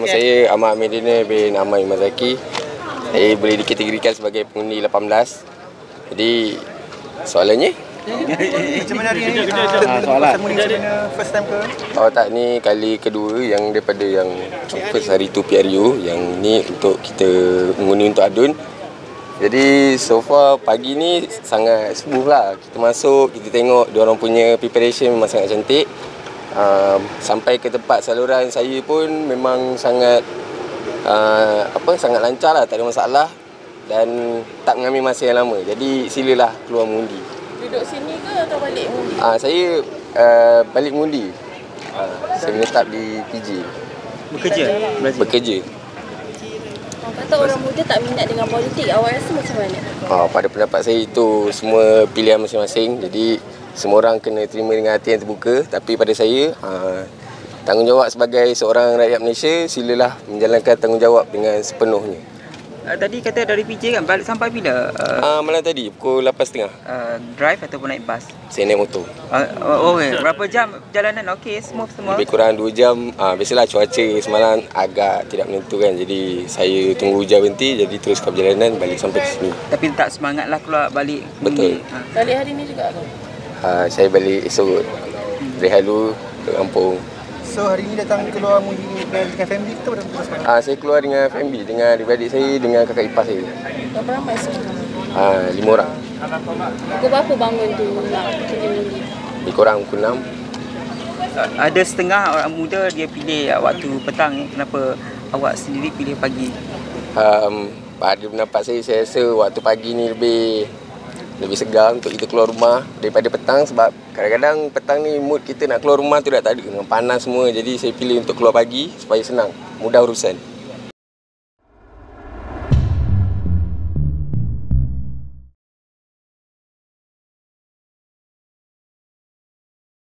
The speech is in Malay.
Nama saya Ahmad Medina bin Ahmad Mazaki. Saya boleh dikategorikan sebagai pengundi 18. Jadi soalannya? Macam mana hari ni? Ah, soalan. Macam mana first time ke? Oh tak ni kali kedua yang daripada yang first hari tu PRU yang ni untuk kita mengundi untuk adun. Jadi so far pagi ni sangat smooth lah. Kita masuk, kita tengok dia orang punya preparation memang sangat cantik. Uh, sampai ke tempat saluran saya pun memang sangat uh, apa sangat lancar lah, tak ada masalah dan tak mengambil masa yang lama. Jadi silalah keluar mengundi. Duduk sini ke atau balik mengundi? Uh, saya uh, balik mengundi. Uh, saya menetap di PJ. Bekerja? Bekerja. Kata orang muda tak minat dengan politik. Awak rasa macam mana? Uh, pada pendapat saya itu semua pilihan masing-masing. Jadi semua orang kena terima dengan hati yang terbuka. Tapi pada saya, uh, tanggungjawab sebagai seorang rakyat Malaysia, silalah menjalankan tanggungjawab dengan sepenuhnya. Uh, tadi kata dari PJ kan balik sampai bila? Uh, Uh, malam tadi pukul 8.30 uh, drive ataupun naik bas? saya naik motor. Uh, oh, okay. Berapa jam perjalanan? Okey, smooth semua. Lebih kurang 2 jam. Uh, biasalah cuaca semalam agak tidak menentu kan. Jadi saya tunggu hujan berhenti jadi teruskan perjalanan balik sampai ke sini. Tapi tak semangat lah keluar balik. Betul. Uh, Balik hari ni juga ke? Uh, saya balik esok rehat dulu ke kampung. So hari ni datang keluar mundi dengan, dengan family kita pada pukul sekarang? Uh, saya keluar dengan family, dengan adik-adik saya, dengan kakak ipar saya. Berapa ramai semua? Uh, lima orang. Pukul berapa bangun tu nak pergi? Lebih kurang pukul 6. ada setengah orang muda dia pilih waktu petang ni. Kenapa awak sendiri pilih pagi? Um, pada pendapat saya, saya rasa waktu pagi ni lebih lebih segar untuk kita keluar rumah daripada petang sebab kadang-kadang petang ni mood kita nak keluar rumah tu dah tak ada. Memang panas semua. Jadi saya pilih untuk keluar pagi supaya senang. Mudah urusan